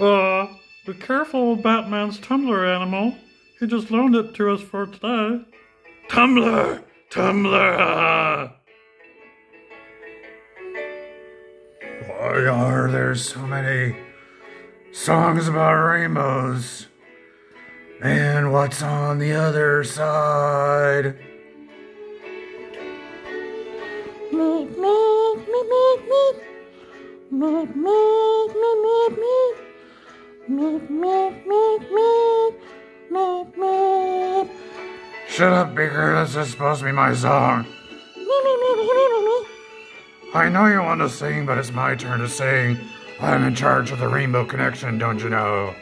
Uh, be careful of Batman's Tumbler animal. He just loaned it to us for today. Tumbler! Tumbler! Why are there so many songs about rainbows? And what's on the other side? Meep, meep, meep, meep, meep. Meep, meep, meep, meep, meep. Meep, meep, meep, meep. Meep, meep. Shut up, Beaker. This is supposed to be my song. Meep, meep, meep, meep, meep, meep. I know you want to sing, but it's my turn to sing. I'm in charge of the Rainbow Connection, don't you know?